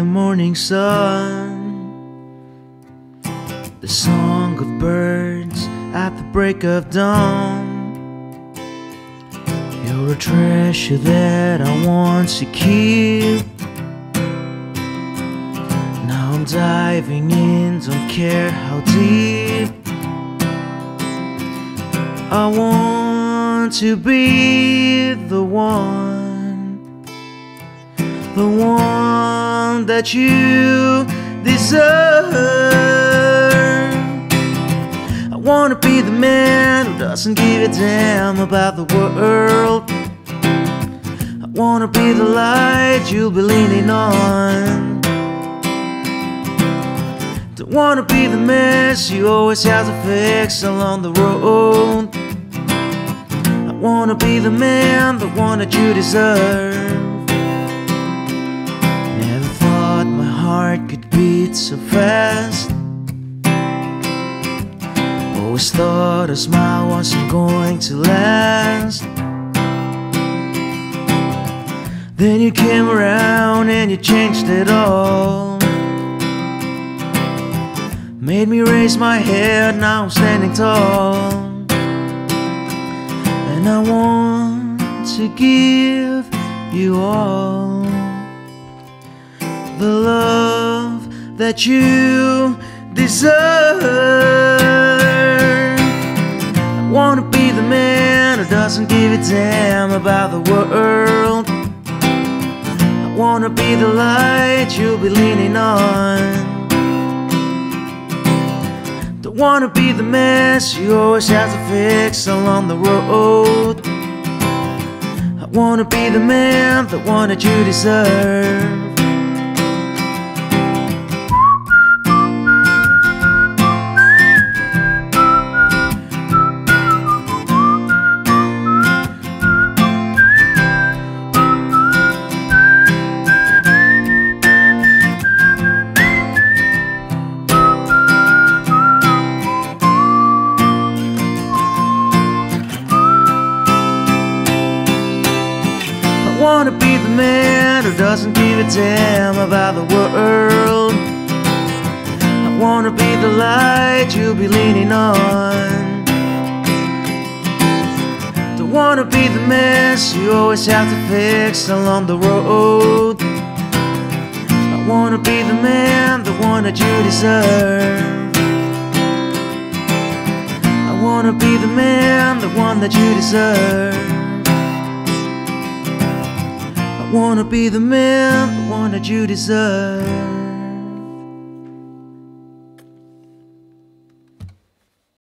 the morning sun. The song of birds at the break of dawn. You're a treasure that I want to keep. Now I'm diving in, don't care how deep. I want to be the one, the one that you deserve. I wanna be the man who doesn't give a damn about the world. I wanna be the light you'll be leaning on. Don't wanna be the mess you always have to fix along the road. I wanna be the man, the one that you deserve. Heart could beat so fast. Always thought a smile wasn't going to last. Then you came around and you changed it all. Made me raise my head, now I'm standing tall. And I want to give you all the love that you deserve. I wanna be the man who doesn't give a damn about the world. I wanna be the light you'll be leaning on. Don't wanna be the mess you always have to fix along the road. I wanna be the man, that you deserve. Wanna be the man who doesn't give a damn about the world. I wanna be the light you'll be leaning on. Don't wanna be the mess you always have to fix along the road. I wanna be the man, the one that you deserve. I wanna be the man, the one that you deserve. Wanna be the man, the one that you deserve.